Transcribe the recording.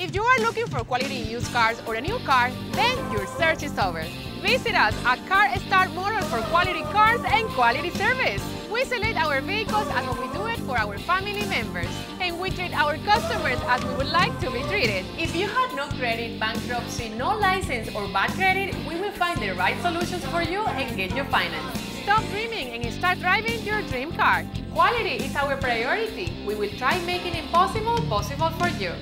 If you are looking for quality used cars or a new car, then your search is over. Visit us at Car Star Motor for quality cars and quality service. We select our vehicles as we do it for our family members. And we treat our customers as we would like to be treated. If you have no credit, bankruptcy, no license, or bad credit, we will find the right solutions for you and get you finance. Stop dreaming and start driving your dream car. Quality is our priority. We will try making impossible possible for you.